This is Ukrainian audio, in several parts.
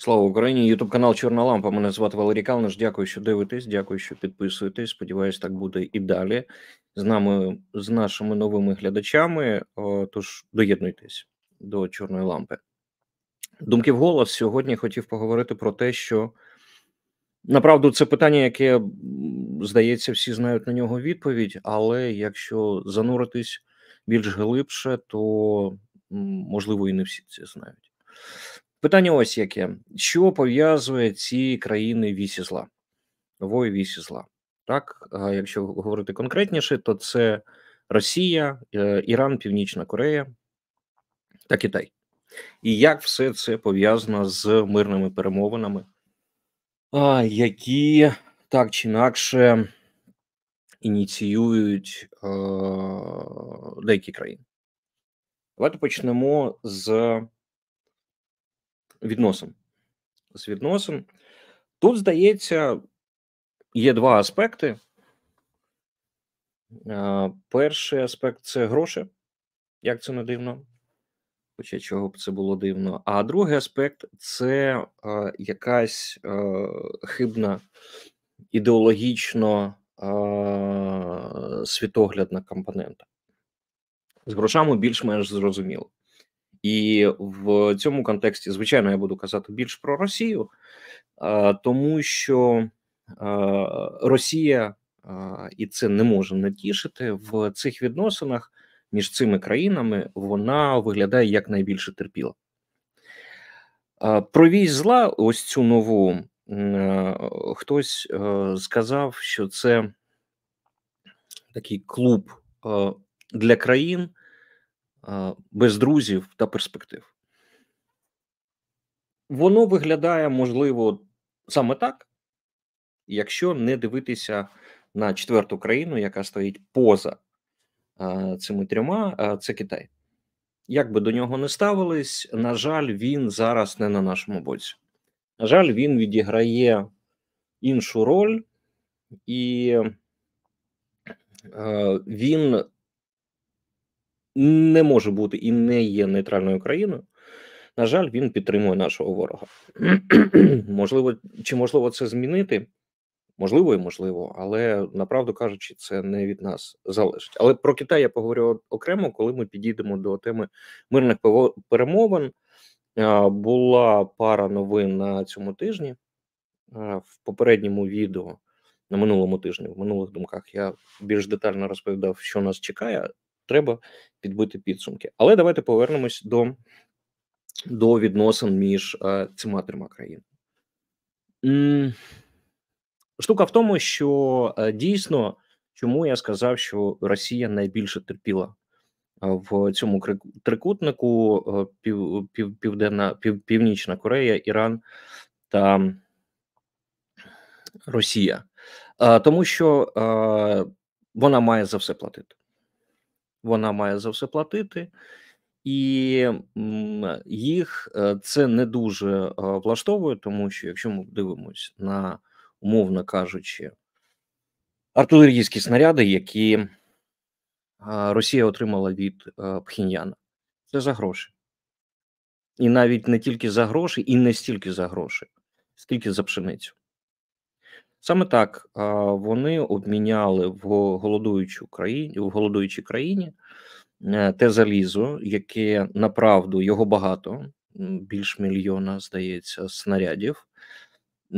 Слава Україні! Ютуб канал Чорна Лампа. Мене звати Валерій Калниш. Дякую, що дивитесь. Дякую, що підписуєтесь. Сподіваюсь, так буде і далі з нами, з нашими новими глядачами. Тож доєднуйтесь до Чорної лампи. Думки в голос сьогодні хотів поговорити про те, що направду це питання, яке здається, всі знають на нього відповідь, але якщо зануритись більш глибше, то можливо і не всі це знають. Питання ось яке: що пов'язує ці країни вісі зла, нової вісі зла? Так, якщо говорити конкретніше, то це Росія, е, Іран, Північна Корея та Китай. І як все це пов'язано з мирними перемовинами, які так чи інакше ініціюють деякі країни? Давайте почнемо з відносин. З відносин. Тут, здається, є два аспекти. Перший аспект це гроші, як це не дивно, хоча чого б це було дивно. А другий аспект це якась хибна ідеологічно світоглядна компонента. З грошами більш-менш зрозуміло. І в цьому контексті, звичайно, я буду казати більш про Росію, тому що Росія, і це не може не тішити в цих відносинах між цими країнами, вона виглядає як найбільше терпіла. Про вісь зла, ось цю нову, хтось сказав, що це такий клуб для країн без друзів та перспектив. Воно виглядає можливо саме так, якщо не дивитися на четверту країну, яка стоїть поза цими трьома, це Китай. Як би до нього не ставились, на жаль, він зараз не на нашому боці. На жаль, він відіграє іншу роль, і він не може бути і не є нейтральною країною. На жаль, він підтримує нашого ворога. можливо, чи можливо це змінити? Можливо, і можливо, але направду кажучи, це не від нас залежить. Але про Китай я поговорю окремо, коли ми підійдемо до теми мирних перемовин. Була пара новин на цьому тижні в попередньому відео на минулому тижні, в минулих думках я більш детально розповідав, що нас чекає треба підбити підсумки. Але давайте повернемось до до відносин між е, цими трьома країнами. Штука в тому, що е, дійсно, чому я сказав, що Росія найбільше терпіла е, в цьому трикутнику пів, пів, Південна пів, Північна Корея, Іран та Росія, тому що вона має за все платити вона має за все платити, і їх е, це не дуже е, влаштовує, тому що якщо ми дивимося на, умовно кажучи, артилерійські снаряди, які е, Росія отримала від Пхіньяна, це за гроші. І навіть не тільки за гроші, і не стільки за гроші, скільки за пшеницю. Саме так вони обміняли в голодуючу країні в голодуючій країні е, те залізо, яке направду його багато, більш мільйона, здається, снарядів. Е,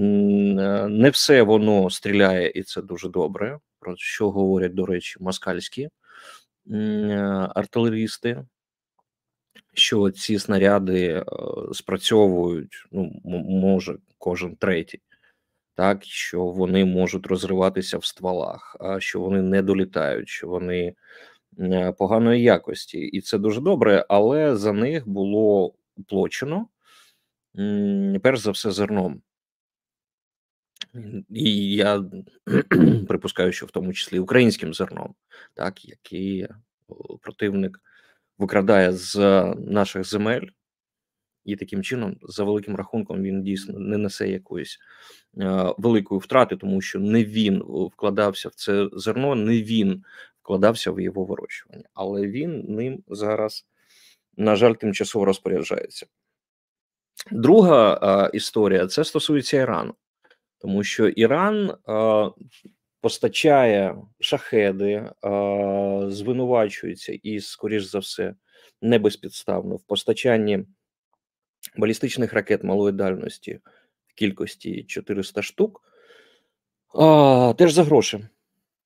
не все воно стріляє, і це дуже добре. Про що говорять, до речі, москальські е, артилерісти, що ці снаряди спрацьовують, ну, може, кожен третій так що вони можуть розриватися в стволах, що вони не долітають, що вони е, поганої якості, і це дуже добре, але за них було оплачено перш за все зерном. І я припускаю, що в тому числі українським зерном, так який противник викрадає з наших земель, і таким чином, за великим рахунком, він дійсно не несе якоїсь е, великої втрати, тому що не він вкладався в це зерно, не він вкладався в його вирощування, але він ним зараз, на жаль, тимчасово розпоряджається. Друга а, історія це стосується Ірану, тому що Іран а, постачає шахеди, а, звинувачується і, скоріш за все, не безпідставно в постачанні балістичних ракет малої дальності в кількості 400 штук. А, Теж за гроші.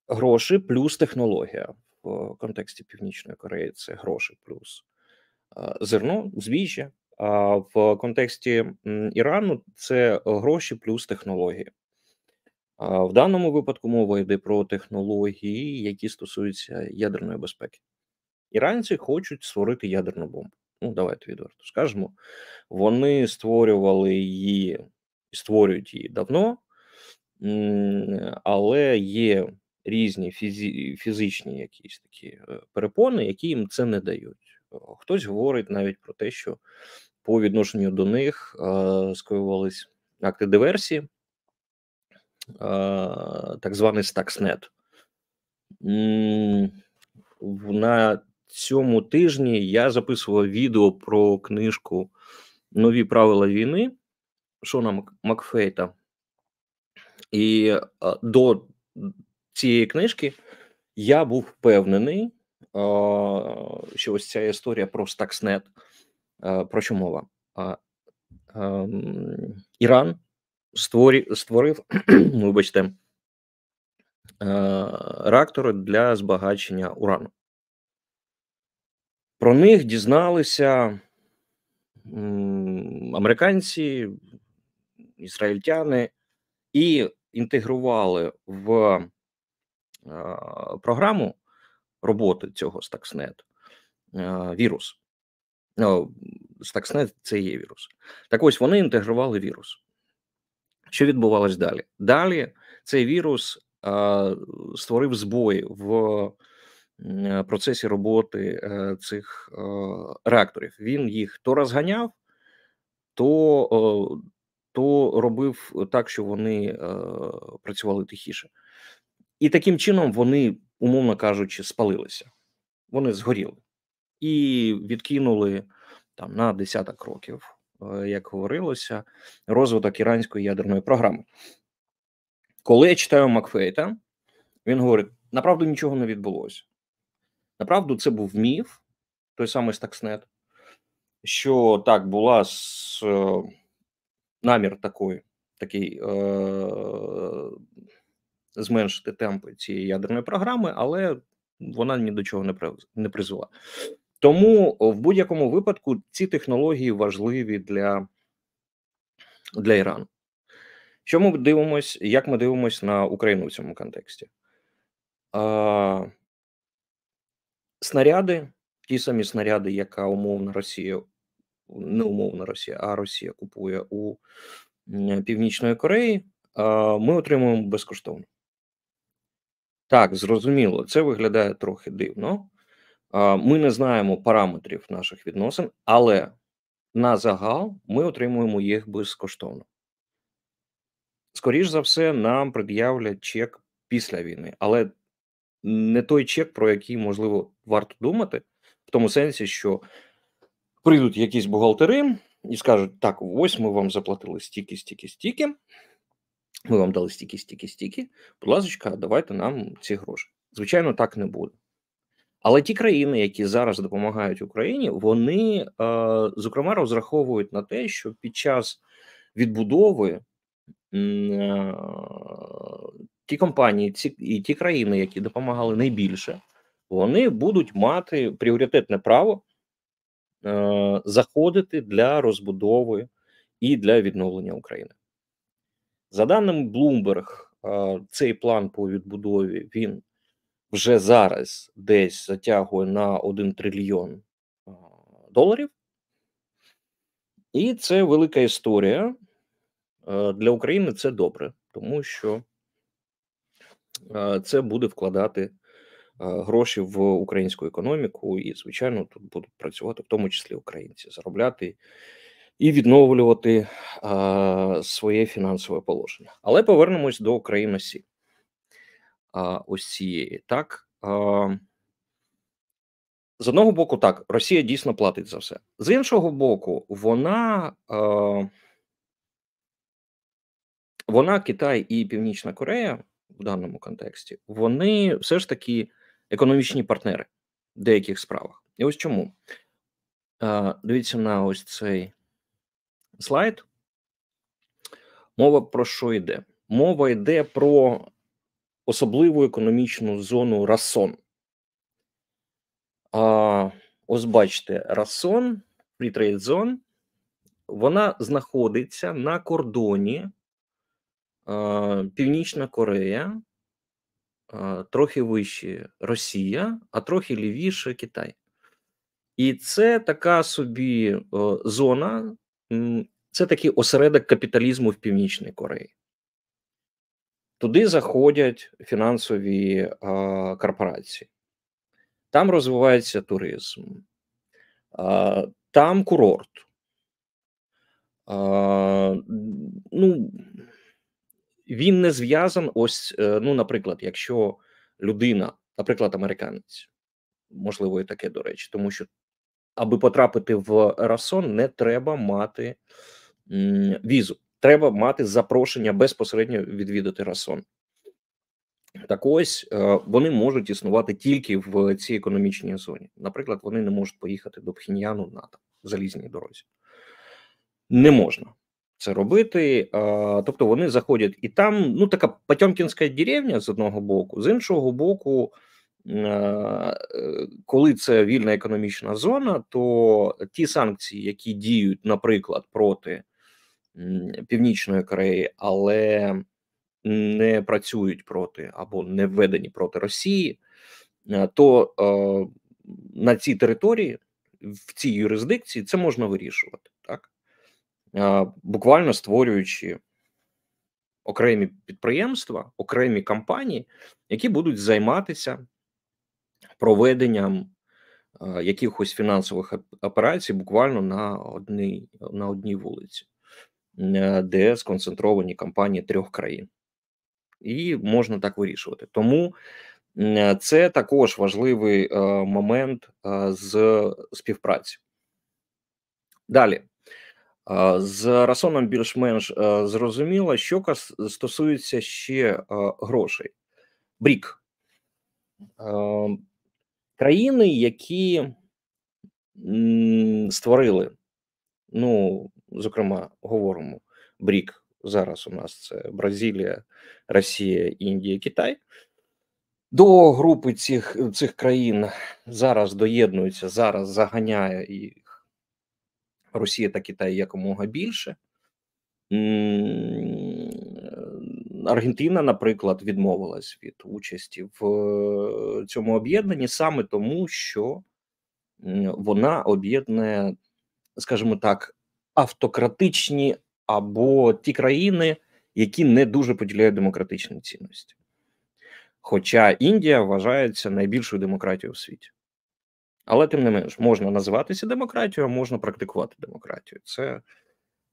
Гроші плюс технологія в контексті Північної Кореї це гроші плюс зерно, збіжжя. А в контексті Ірану це гроші плюс технології. В даному випадку мова йде про технології, які стосуються ядерної безпеки. Іранці хочуть створити ядерну бомбу. Ну, давайте відверто скажемо. Вони створювали її і створюють її давно, але є різні фізі, фізичні якісь такі е, перепони, які їм це не дають. Хтось говорить навіть про те, що по відношенню до них е, скоювались акти диверсії, е, так званий Stuxnet. На цьому тижні я записував відео про книжку Нові правила війни Шона Макфейта. І до цієї книжки я був впевнений, що ось ця історія про Stuxnet, про що мова? Ем, Іран створив, створив вибачте, реактори для збагачення урану. Про них дізналися американці, ізраїльтяни і інтегрували в програму роботи цього Stuxnet вірус. Ну, Stuxnet – це є вірус. Так ось вони інтегрували вірус. Що відбувалось далі? Далі цей вірус створив збої в процесі роботи е, цих е, реакторів. Він їх то розганяв, то то робив так, що вони е, працювали тихіше. І таким чином вони, умовно кажучи, спалилися. Вони згоріли і відкинули там на десяток років, як говорилося, розвиток іранської ядерної програми. Коли я читаю Макфейта, він говорить: направду нічого не відбулося. Направду, це був міф, той самий Стакснет, що так була з, е, намір такий, такий е, зменшити темпи цієї ядерної програми, але вона ні до чого не не призвела. Тому в будь-якому випадку ці технології важливі для, для Ірану. Що ми дивимося, як ми дивимося на Україну в цьому контексті? А, Снаряди, ті самі снаряди, яка умовна Росія, не умовна Росія, а Росія купує у Північної Кореї, ми отримуємо безкоштовно. Так, зрозуміло, це виглядає трохи дивно. Ми не знаємо параметрів наших відносин, але на загал ми отримуємо їх безкоштовно. Скоріше за все, нам пред'являть чек після війни, але не той чек, про який можливо варто думати, в тому сенсі, що прийдуть якісь бухгалтери і скажуть: так, ось ми вам заплатили стільки, стільки, стільки. Ми вам дали стільки, стільки, стільки. Будь ласка, давайте нам ці гроші. Звичайно, так не буде. Але ті країни, які зараз допомагають Україні, вони е, зокрема розраховують на те, що під час відбудови е, ті компанії, ці і ті країни, які допомагали найбільше, вони будуть мати пріоритетне право е, заходити для розбудови і для відновлення України. За даними Bloomberg, е, цей план по відбудові він вже зараз десь затягує на 1 трильйон е, доларів. І це велика історія. Е, для України це добре, тому що це буде вкладати гроші в українську економіку, і, звичайно, тут будуть працювати, в тому числі українці, заробляти і відновлювати своє фінансове положення. Але повернемось до України Сі. Ось цієї так. з одного боку, так, Росія дійсно платить за все. З іншого боку, вона, е, вона, Китай і Північна Корея в даному контексті, вони все ж таки економічні партнери в деяких справах. І ось чому. Дивіться на ось цей слайд. Мова про що йде? Мова йде про особливу економічну зону Расон. А, Ось бачите, Расон, Free Trade Zone, вона знаходиться на кордоні Північна Корея, трохи вище Росія, а трохи лівіше Китай. І це така собі зона, це такий осередок капіталізму в Північній Кореї. Туди заходять фінансові корпорації. Там розвивається туризм, там курорт. Ну, Він не зв'язан. Ось, е, ну, наприклад, якщо людина, наприклад, американець, можливо, і таке до речі, тому що аби потрапити в Расон, не треба мати візу, треба мати запрошення безпосередньо відвідати Расон. Так ось е, вони можуть існувати тільки в цій економічній зоні. Наприклад, вони не можуть поїхати до Пхіньяну на там, залізній дорозі. Не можна це робити. Тобто вони заходять і там ну така Потьомкінська деревня з одного боку, з іншого боку, е, коли це вільна економічна зона, то ті санкції, які діють, наприклад, проти Північної Кореї, але не працюють проти або не введені проти Росії, е, то е, на цій території, в цій юрисдикції, це можна вирішувати, буквально створюючи окремі підприємства, окремі компанії, які будуть займатися проведенням якихось фінансових операцій буквально на одній на одній вулиці, де сконцентровані компанії трьох країн і можна так вирішувати. Тому це також важливий е, момент е, з співпраці. Далі. Е, з Расоном більш-менш зрозуміло, що стосується ще грошей. Брік. Країни, які створили, ну, зокрема, говоримо, Брік Зараз у нас це Бразилія, Росія, Індія, Китай. До групи цих цих країн зараз доєднуються, зараз заганяє їх Росія та Китай якомога більше. Аргентина, наприклад, відмовилась від участі в е, цьому об'єднанні саме тому, що вона об'єднує, скажімо так, автократичні або ті країни, які не дуже поділяють демократичні цінності. Хоча Індія вважається найбільшою демократією в світі. Але тим не менш, можна називатися демократією, а можна практикувати демократію. Це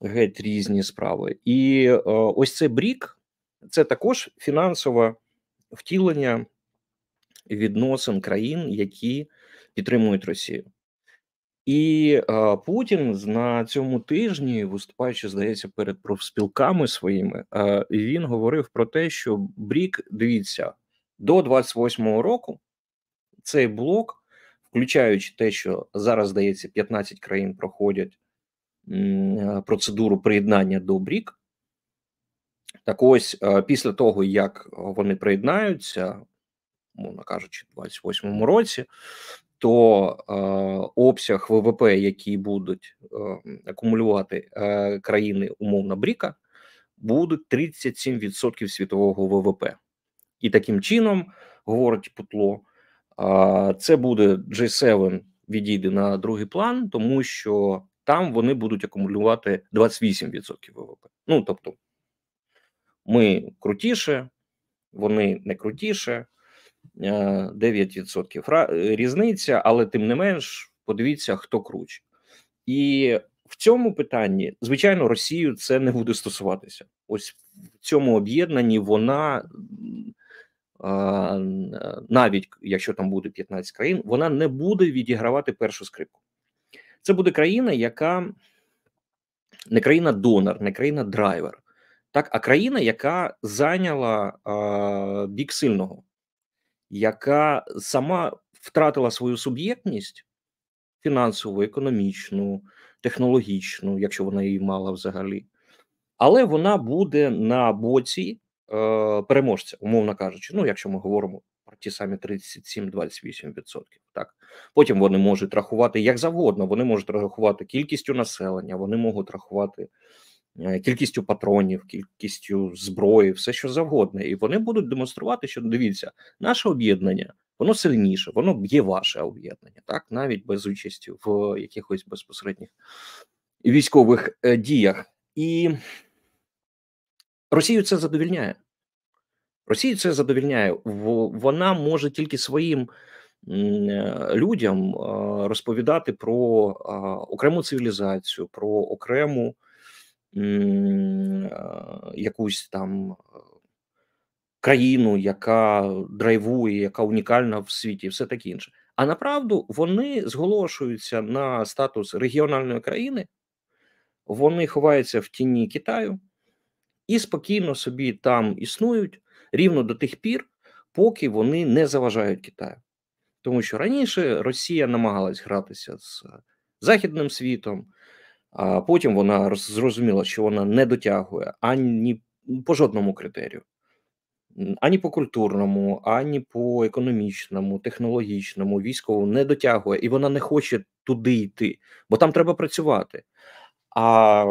геть різні справи. І е, ось цей брік це також фінансове втілення відносин країн, які підтримують Росію. І е, Путін на цьому тижні, виступаючи, здається, перед профспілками своїми, е, він говорив про те, що Брік, дивіться, до 28-го року цей блок, включаючи те, що зараз здається, 15 країн проходять е, процедуру приєднання до Брік. Так ось е, після того, як вони приєднаються, мовно кажучи, в 28-му році, то е, обсяг ВВП, який будуть е, акумулювати е, країни умовно Бріка, будуть 37% світового ВВП, і таким чином говорить Путло, це буде G7 відійде на другий план, тому що там вони будуть акумулювати 28% ВВП. Ну тобто, ми крутіше, вони не крутіше. 9% е, різниця, але тим не менш, подивіться, хто круче. І в цьому питанні, звичайно, Росію це не буде стосуватися. Ось в цьому об'єднанні вона навіть якщо там буде 15 країн, вона не буде відігравати першу скрипку. Це буде країна, яка не країна-донор, не країна-драйвер, так, а країна, яка зайняла а, бік сильного, яка сама втратила свою суб'єктність фінансову, економічну, технологічну, якщо вона її мала взагалі, але вона буде на боці е, переможця, умовно кажучи. Ну, якщо ми говоримо про ті самі 37-28%. Так потім вони можуть рахувати як завгодно. Вони можуть рахувати кількістю населення, вони можуть рахувати. Е, кількістю патронів, кількістю зброї, все що завгодно, і вони будуть демонструвати, що дивіться, наше об'єднання воно сильніше, воно є ваше об'єднання, так навіть без участі в якихось безпосередніх військових е, діях, і Росію це задовільняє. Росію це задовільняє. Вона може тільки своїм е, людям розповідати про окрему цивілізацію, про окрему якусь там країну, яка драйвує, яка унікальна в світі, і все таке інше. А направду вони зголошуються на статус регіональної країни, вони ховаються в тіні Китаю і спокійно собі там існують рівно до тих пір, поки вони не заважають Китаю. Тому що раніше Росія намагалась гратися з Західним світом, а потім вона зрозуміла, що вона не дотягує ані по жодному критерію ані по культурному, ані по економічному, технологічному, військовому не дотягує, і вона не хоче туди йти, бо там треба працювати. А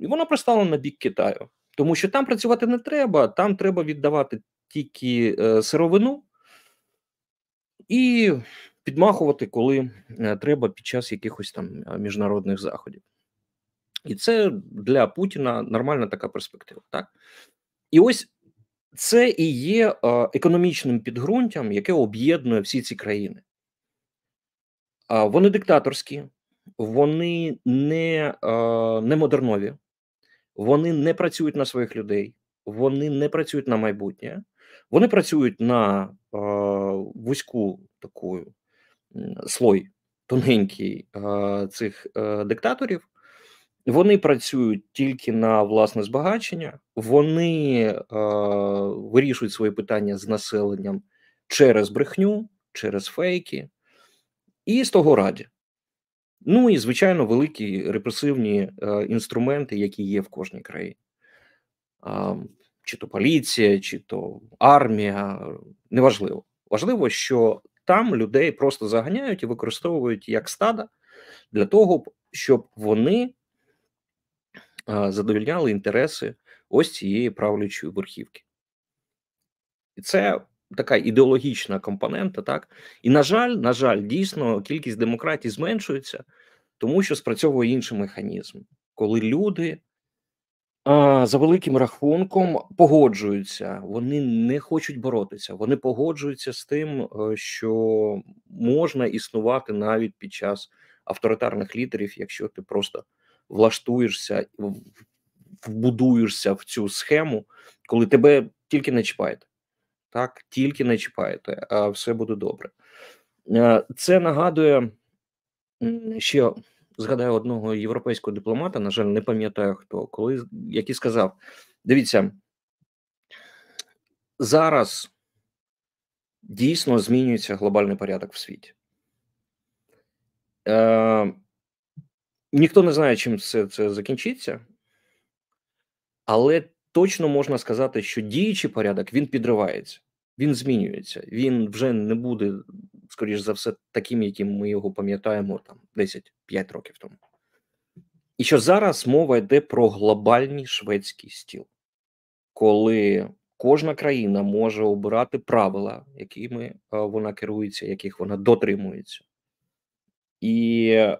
і вона пристала на бік Китаю, тому що там працювати не треба, там треба віддавати тільки е, сировину і підмахувати, коли е, треба під час якихось там е, міжнародних заходів. І це для Путіна нормальна така перспектива. так? І ось це і є економічним підґрунтям, яке об'єднує всі ці країни. Вони диктаторські, вони не не модернові, вони не працюють на своїх людей, вони не працюють на майбутнє, вони працюють на вузьку таку слой тоненький цих е, диктаторів. Вони працюють тільки на власне збагачення, вони е, вирішують свої питання з населенням через брехню, через фейки, і з того раді. Ну і звичайно, великі репресивні е, інструменти, які є в кожній країні, е, чи то поліція, чи то армія, неважливо. Важливо, що там людей просто заганяють і використовують як стада для того, щоб вони задовільняли інтереси ось цієї правлячої верхівки. І це така ідеологічна компонента, так і на жаль, на жаль, дійсно кількість демократій зменшується, тому що спрацьовує інший механізм, коли люди за великим рахунком погоджуються, вони не хочуть боротися, вони погоджуються з тим, е, що можна існувати навіть під час авторитарних лідерів, якщо ти просто влаштуєшся, вбудуєшся в цю схему, коли тебе тільки не чіпаєте. Так, тільки не чіпаєте, а все буде добре. Е, це нагадує ще згадаю одного європейського дипломата, на жаль, не пам'ятаю хто, коли який сказав: дивіться, зараз дійсно змінюється глобальний порядок в світі. Е, Ніхто не знає, чим це, це закінчиться, але точно можна сказати, що діючий порядок він підривається, він змінюється. Він вже не буде, скоріш за все, таким, яким ми його пам'ятаємо там 10-5 років тому. І що зараз мова йде про глобальний шведський стіл, коли кожна країна може обирати правила, якими вона керується, яких вона дотримується і е,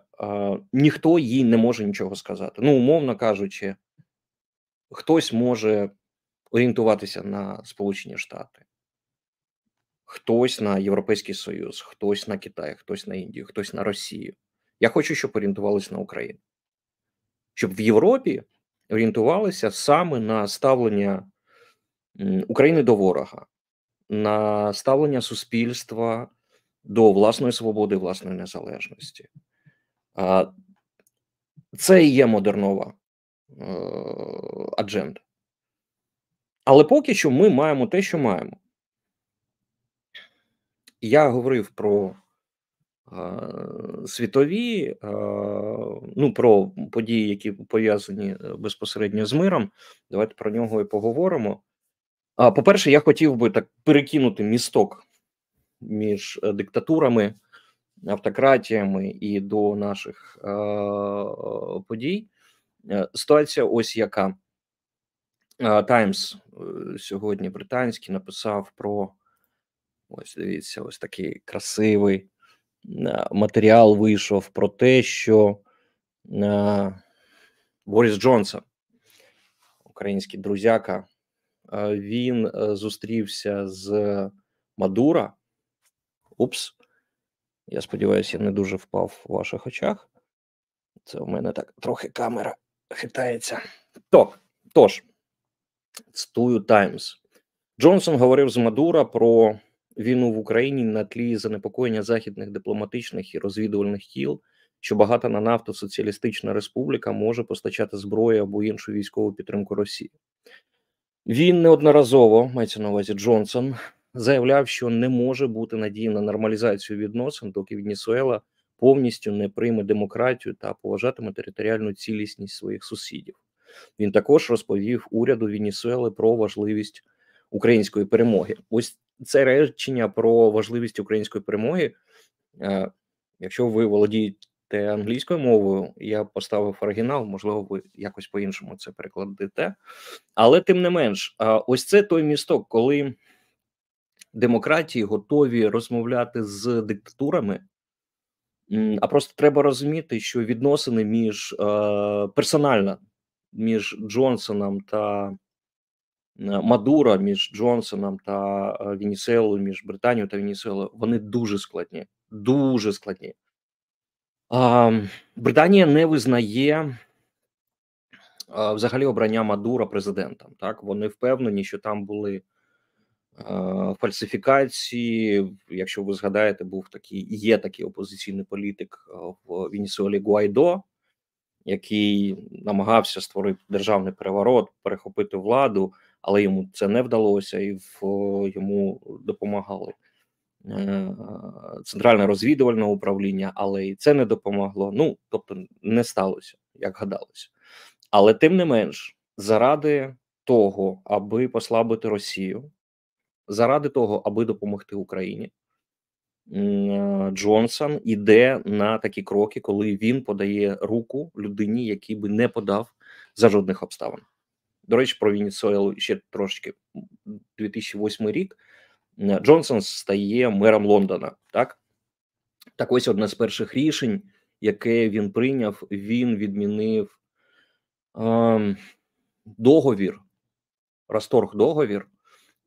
ніхто їй не може нічого сказати. Ну, умовно кажучи, хтось може орієнтуватися на Сполучені Штати, хтось на Європейський Союз, хтось на Китай, хтось на Індію, хтось на Росію. Я хочу, щоб орієнтувалися на Україну, щоб в Європі орієнтувалися саме на ставлення України до ворога, на ставлення суспільства до власної свободи, власної незалежності. Це і є модернова адженда. Але поки що ми маємо те, що маємо. Я говорив про світові, ну про події, які пов'язані е, безпосередньо з миром. Давайте про нього і поговоримо. По-перше, я хотів би так перекинути місток між е, диктатурами, автократіями і до наших е, подій. Ситуація ось яка. Таймс сьогодні британський написав про ось дивіться, ось такий красивий матеріал вийшов про те, що Борис Джонсон, український друзяка, він е, зустрівся з Мадура. Упс, я сподіваюся, я не дуже впав у ваших очах. Це у мене так трохи камера хитається. То, Тож, цитую Таймс. Джонсон говорив з Мадура про війну в Україні на тлі занепокоєння західних дипломатичних і розвідувальних кіл, що багата на нафту Соціалістична Республіка може постачати зброю або іншу військову підтримку Росії. Він неодноразово мається на увазі Джонсон заявляв, що не може бути надії на нормалізацію відносин, доки Венесуела повністю не прийме демократію та поважатиме територіальну цілісність своїх сусідів. Він також розповів уряду Венесуели про важливість української перемоги. Ось це речення про важливість української перемоги. Е, якщо ви володієте англійською мовою, я поставив оригінал, можливо, ви якось по-іншому це перекладете. Але тим не менш, ось це той місток, коли демократії готові розмовляти з диктатурами. А просто треба розуміти, що відносини між е, персонально між Джонсоном та Мадура між Джонсоном та е, Венесуелою, між Британією та Венесуелою, вони дуже складні. Дуже складні. Британія не визнає взагалі обрання Мадура президентом. Так вони впевнені, що там були фальсифікації. Якщо ви згадаєте, був такий є такий опозиційний політик в Венесуелі Гуайдо, який намагався створити державний переворот, перехопити владу але йому це не вдалося, і в йому допомагали е, центральне розвідувальне управління, але і це не допомогло. Ну тобто не сталося, як гадалося. Але тим не менш, заради того, аби послабити Росію, заради того, аби допомогти Україні. Е, Джонсон іде на такі кроки, коли він подає руку людині, який би не подав за жодних обставин. До речі, про Венесуелу ще трошки 2008 рік. Джонсон стає мером Лондона. Так так ось одне з перших рішень, яке він прийняв, він відмінив е, договір, розторг договір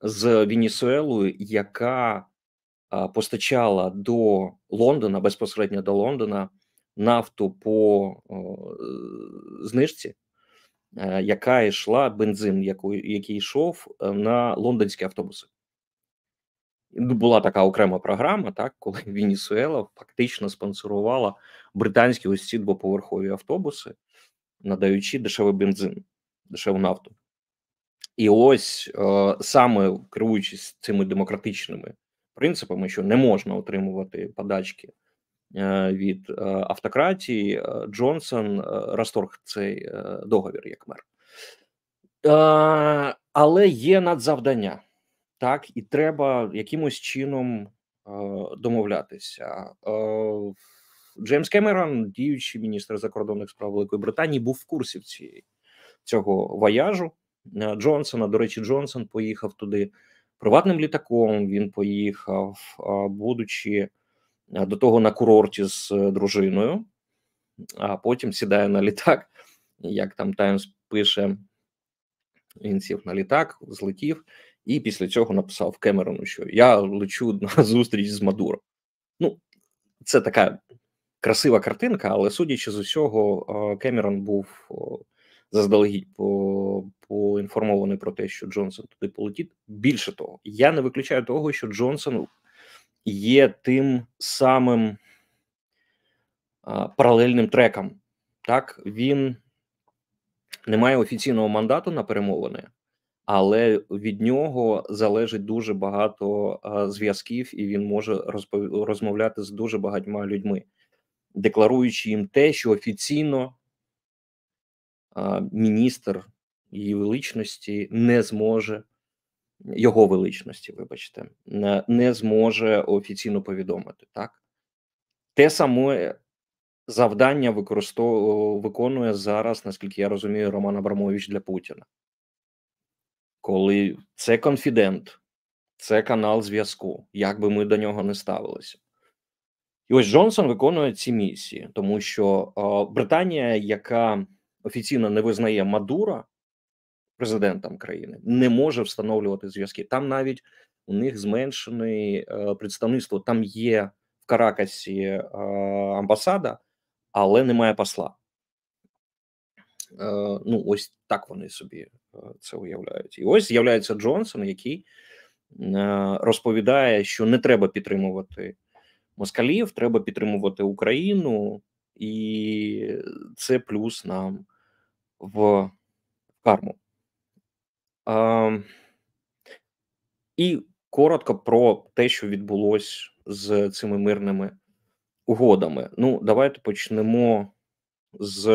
з Венесуелою, яка постачала до Лондона безпосередньо до Лондона нафту по знижці. Е, яка йшла бензин, який йшов е, на лондонські автобуси. Була така окрема програма, так коли Венесуела фактично спонсорувала британські ось ці двоповерхові автобуси, надаючи дешевий бензин, дешеву нафту. І ось е, саме керуючись цими демократичними принципами, що не можна отримувати подачки Е, від е, автократії Джонсон розторг цей договір як мер. Але є надзавдання, так, і треба якимось чином домовлятися. Джеймс Кемерон, діючий міністр закордонних справ Великої Британії, був в курсі цього вояжу Джонсона. До речі, Джонсон поїхав туди приватним літаком. Він поїхав, будучи до того на курорті з е, дружиною, а потім сідає на літак. Як там Таймс пише, він сів на літак, злетів, і після цього написав Кемерону, що я лечу на зустріч з Мадуром. Ну, це така красива картинка, але судячи з усього, Кемерон був заздалегідь поінформований про те, що Джонсон туди полетить. Більше того, я не виключаю того, що Джонсон є тим самим а, паралельним треком. Так, він не має офіційного мандату на перемовини, але від нього залежить дуже багато а, зв'язків, і він може розпов... розмовляти з дуже багатьма людьми, декларуючи їм те, що офіційно міністр її величності не зможе. Його величності, вибачте, не зможе офіційно повідомити так. Те саме завдання виконує зараз, наскільки я розумію, Роман Абрамович для Путіна, коли це конфідент, це канал зв'язку, як би ми до нього не ставилися. І ось Джонсон виконує ці місії, тому що о, Британія, яка офіційно не визнає Мадура президентом країни, не може встановлювати зв'язки. Там навіть у них зменшене представництво. Там є в Каракасі е, амбасада, але немає посла. Е, ну, ось так вони собі е, це уявляють. І ось з'являється Джонсон, який розповідає, що не треба підтримувати москалів, треба підтримувати Україну, і це плюс нам в карму. І коротко про те, що відбулося з цими мирними угодами. Ну, давайте почнемо з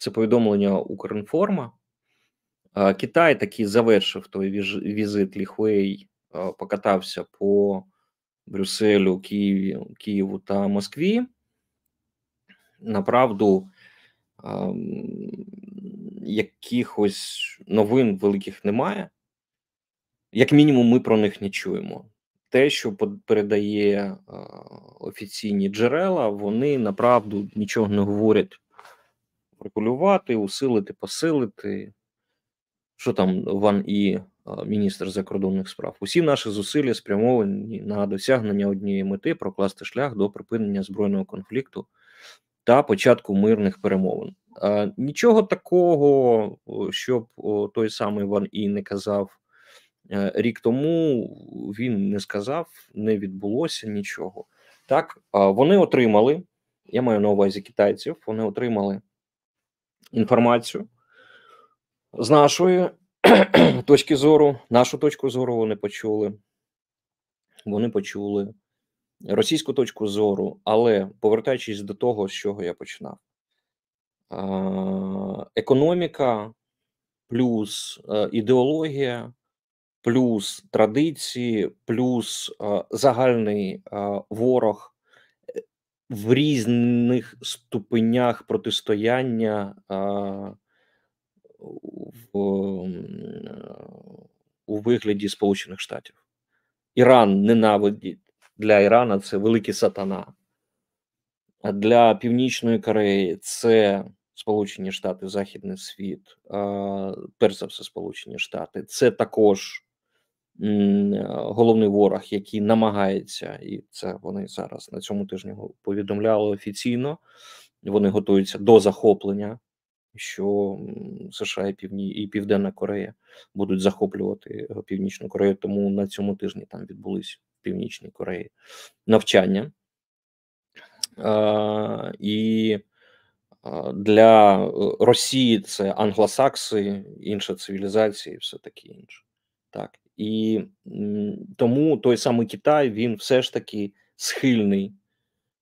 це повідомлення Укрінформа. Китай таки завершив той візит Ліхвей, покатався по Брюсселю, Києві, Києву та Москві. Направду, якихось новин великих немає. Як мінімум, ми про них не чуємо те, що передає офіційні джерела, вони направду нічого не говорять регулювати, усилити, посилити. Що там Ван і міністр закордонних справ? Усі наші зусилля спрямовані на досягнення однієї мети прокласти шлях до припинення збройного конфлікту та початку мирних перемовин. Нічого такого, щоб той самий Ван І не казав Е, рік тому він не сказав, не відбулося нічого. Так, вони отримали, я маю на увазі китайців, вони отримали інформацію з нашої точки зору, нашу точку зору вони почули. Вони почули російську точку зору, але повертаючись до того, з чого я починав, економіка плюс е, ідеологія плюс традиції, плюс загальний ворог е, в різних ступенях протистояння в, у вигляді Сполучених Штатів. Іран ненавидить для Ірана це великий сатана. А для Північної Кореї це Сполучені Штати, Західний світ, перш за все, Сполучені Штати, це також головний ворог, який намагається, і це вони зараз на цьому тижні повідомляли офіційно. Вони готуються до захоплення, що США і Півні і Південна Корея будуть захоплювати е, Північну Корею. Тому на цьому тижні там відбулись Північній Кореї навчання. А, І для е, Росії це англосакси, інша цивілізація і все таке інше. Так. І тому той самий Китай він все ж таки схильний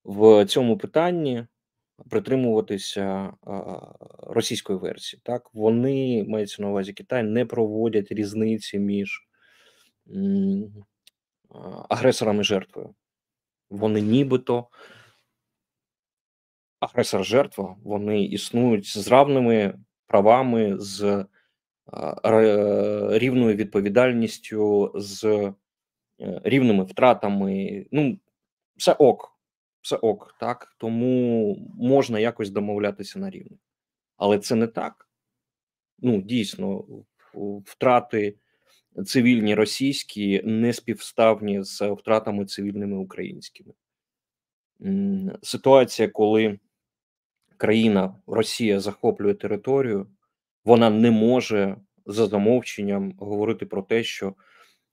в цьому питанні притримуватися російської версії. Так вони мається на увазі Китай не проводять різниці між агресором і жертвою. Вони нібито агресор жертва, вони існують з равними правами з рівною відповідальністю, з е, рівними втратами. Ну, все ок, все ок, так. Тому можна якось домовлятися на рівні. Але це не так. Ну, дійсно, втрати цивільні російські не співставні з втратами цивільними українськими. Ситуація, коли країна Росія захоплює територію, вона не може за замовченням говорити про те, що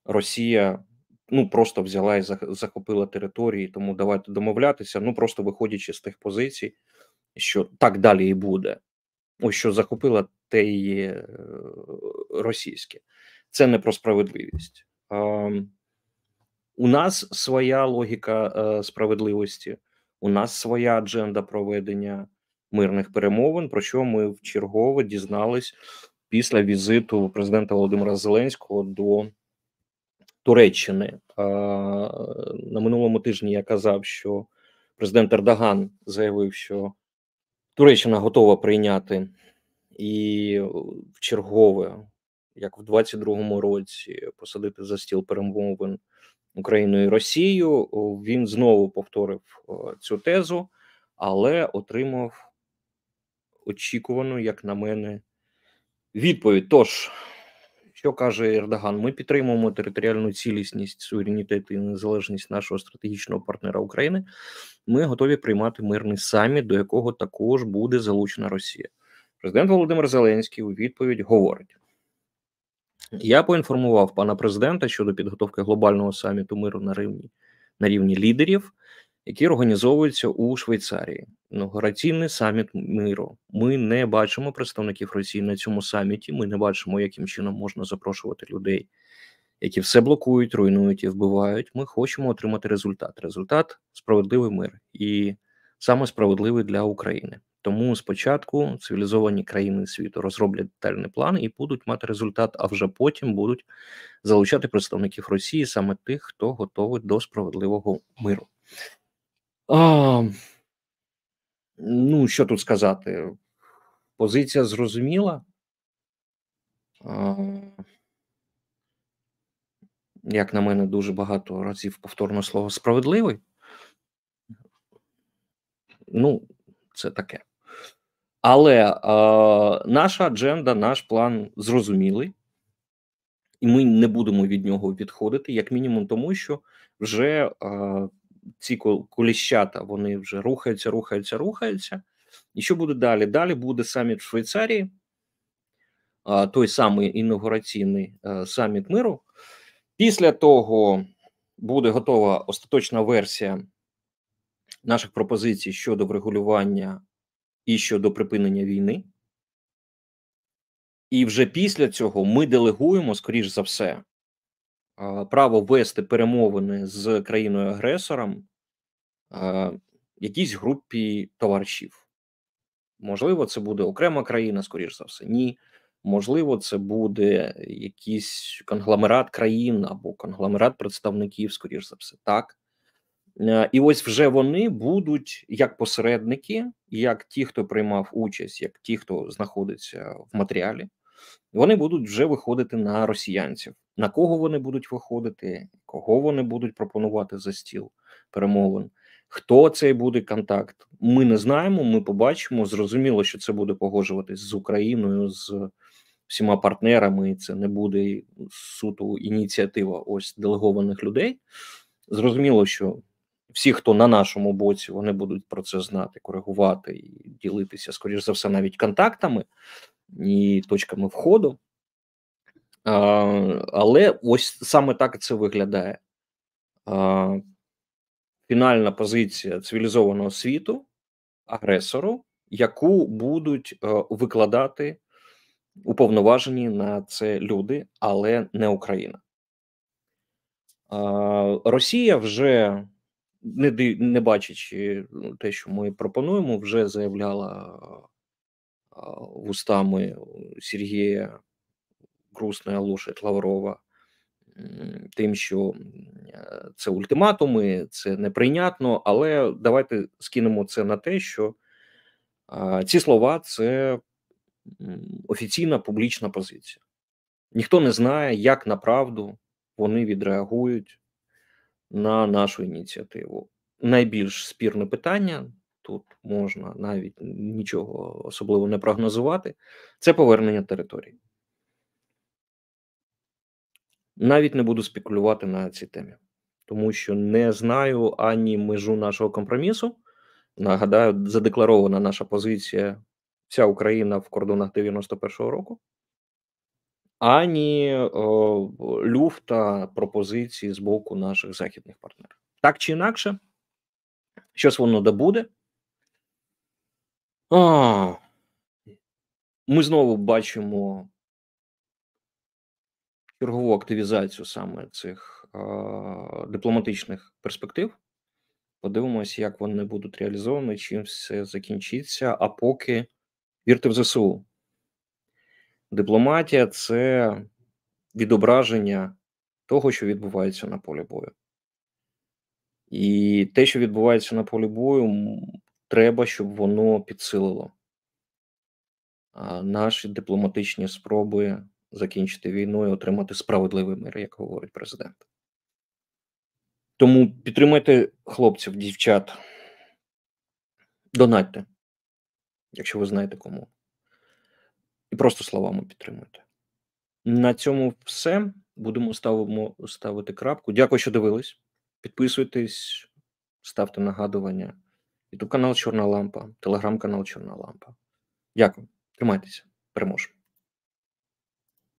Росія ну просто взяла і захопила території, тому давайте домовлятися. Ну просто виходячи з тих позицій, що так далі і буде. Ось що захопила те і е, російське. Це не про справедливість. У нас своя логіка е, справедливості, у нас своя адженда проведення мирних перемовин, про що ми в чергове дізнались після візиту президента Володимира Зеленського до Туреччини. На минулому тижні я казав, що президент Ердоган заявив, що Туреччина готова прийняти і в чергове, як в 22-му році, посадити за стіл перемовин Україною і Росією. Він знову повторив цю тезу, але отримав очікувану, як на мене, відповідь. Тож, що каже Ердоган, ми підтримуємо територіальну цілісність, суверенітет і незалежність нашого стратегічного партнера України. Ми готові приймати мирний саміт, до якого також буде залучена Росія. Президент Володимир Зеленський у відповідь говорить: я поінформував пана президента щодо підготовки глобального саміту миру на рівні на рівні лідерів, які організовуються у Швейцарії. Інаугураційний саміт миру. Ми не бачимо представників Росії на цьому саміті. Ми не бачимо, яким чином можна запрошувати людей, які все блокують, руйнують і вбивають. Ми хочемо отримати результат. Результат справедливий мир і саме справедливий для України. Тому спочатку цивілізовані країни світу розроблять детальний план і будуть мати результат, а вже потім будуть залучати представників Росії, саме тих, хто готовий до справедливого миру. А, Ну, що тут сказати? Позиція зрозуміла. А, Як на мене, дуже багато разів повторно слово справедливий. Ну, це таке. Але е, наша адженда, наш план зрозумілий, і ми не будемо від нього відходити, як мінімум, тому що вже е, ці коліщата вони вже рухаються, рухаються, рухаються. І що буде далі? Далі буде саміт в Швейцарії, е, той самий інаугураційний е, саміт миру. Після того буде готова остаточна версія наших пропозицій щодо врегулювання і щодо припинення війни. І вже після цього ми делегуємо, скоріш за все, право вести перемовини з країною-агресором якійсь групі товаришів. Можливо, це буде окрема країна, скоріш за все, ні. Можливо, це буде якийсь конгломерат країн або конгломерат представників, скоріш за все, так. Е, і ось вже вони будуть як посередники, як ті, хто приймав участь, як ті, хто знаходиться в матеріалі, вони будуть вже виходити на росіянців. На кого вони будуть виходити, кого вони будуть пропонувати за стіл перемовин, хто цей буде контакт? Ми не знаємо. Ми побачимо. Зрозуміло, що це буде погоджуватись з Україною, з всіма партнерами. Це не буде суто ініціатива ось делегованих людей. Зрозуміло, що всі, хто на нашому боці, вони будуть про це знати, коригувати і ділитися, скоріш за все, навіть контактами і точками входу. А, Але ось саме так це виглядає. А, Фінальна позиція цивілізованого світу, агресору, яку будуть а, викладати уповноважені на це люди, але не Україна. Росія вже не не бачачи ну, те, що ми пропонуємо, вже заявляла вустами Сергія Грустна лошадь Лаврова, тим, що це ультиматуми, це неприйнятно, але давайте скинемо це на те, що ці слова це офіційна публічна позиція. Ніхто не знає, як направду вони відреагують на нашу ініціативу. Найбільш спірне питання тут можна навіть нічого особливо не прогнозувати. Це повернення території. Навіть не буду спекулювати на цій темі, тому що не знаю ані межу нашого компромісу, Нагадаю, задекларована наша позиція, вся Україна в кордонах 91-го року, ані о, люфта пропозицій з боку наших західних партнерів. Так чи інакше, щось воно добуде. А, ми знову бачимо чергову активізацію саме цих а, дипломатичних перспектив. Подивимось, як вони будуть реалізовані, чим все закінчиться. А поки вірте в ЗСУ. Дипломатія це відображення того, що відбувається на полі бою. І те, що відбувається на полі бою, треба, щоб воно підсилило наші дипломатичні спроби закінчити війну і отримати справедливий мир, як говорить президент. Тому підтримайте хлопців, дівчат, донатьте, якщо ви знаєте кому. І просто словами підтримуйте. На цьому все. Будемо ставимо, ставити крапку. Дякую, що дивились. Підписуйтесь, ставте нагадування. Ютуб канал Чорна Лампа, телеграм-канал Чорна Лампа. Дякую. Тримайтеся. Переможемо.